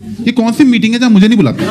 ये कौन सी मीटिंग है जहाँ मुझे नहीं बुलाते?